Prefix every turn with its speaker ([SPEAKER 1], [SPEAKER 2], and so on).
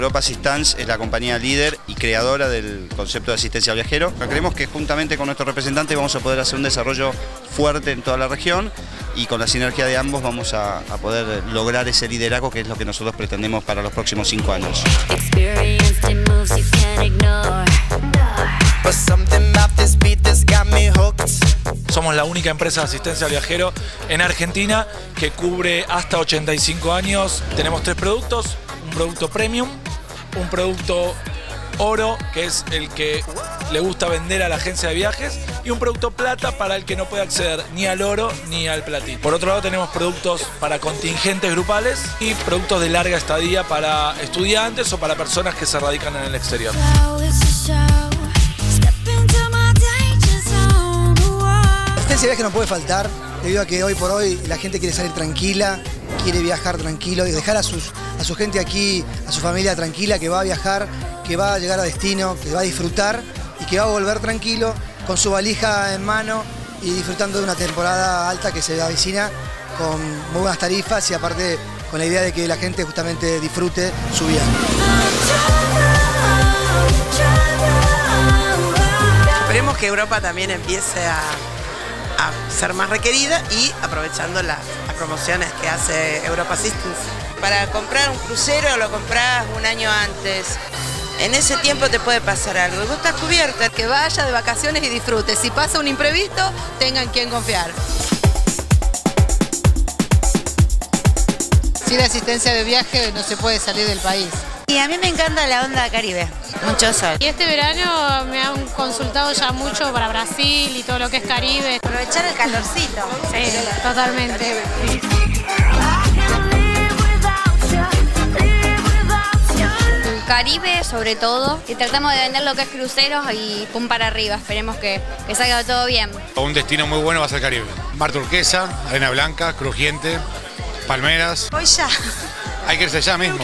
[SPEAKER 1] Europa Assistance es la compañía líder y creadora del concepto de asistencia al viajero. Creemos que juntamente con nuestro representante vamos a poder hacer un desarrollo fuerte en toda la región y con la sinergia de ambos vamos a, a poder lograr ese liderazgo que es lo que nosotros pretendemos para los próximos cinco años.
[SPEAKER 2] Somos la única empresa de asistencia al viajero en Argentina que cubre hasta 85 años. Tenemos tres productos, un producto premium, un producto oro, que es el que le gusta vender a la agencia de viajes, y un producto plata para el que no puede acceder ni al oro ni al platino. Por otro lado tenemos productos para contingentes grupales y productos de larga estadía para estudiantes o para personas que se radican en el exterior.
[SPEAKER 3] De viaje no puede faltar, debido a que hoy por hoy la gente quiere salir tranquila, quiere viajar tranquilo y dejar a, sus, a su gente aquí, a su familia tranquila, que va a viajar, que va a llegar a destino, que va a disfrutar y que va a volver tranquilo con su valija en mano y disfrutando de una temporada alta que se avecina con muy buenas tarifas y aparte con la idea de que la gente justamente disfrute su viaje.
[SPEAKER 4] Esperemos que Europa también empiece a, a ser más requerida y aprovechando las, las promociones que hace Europa Assistance.
[SPEAKER 5] Para comprar un crucero lo compras un año antes. En ese tiempo te puede pasar algo y vos estás cubierta.
[SPEAKER 6] que vaya de vacaciones y disfrute. Si pasa un imprevisto, tengan quien confiar. Sin asistencia de viaje no se puede salir del país.
[SPEAKER 5] Y a mí me encanta la onda caribe. Mucho sol.
[SPEAKER 7] Y este verano me han consultado ya mucho para Brasil y todo lo que es Caribe.
[SPEAKER 5] Aprovechar el calorcito.
[SPEAKER 7] Sí, totalmente.
[SPEAKER 8] Caribe sobre todo y tratamos de vender lo que es cruceros y pum para arriba, esperemos que, que salga todo bien.
[SPEAKER 9] Un destino muy bueno va a ser Caribe. Mar turquesa, arena blanca, crujiente, palmeras.
[SPEAKER 5] Hoy ya.
[SPEAKER 9] Hay que irse ya mismo.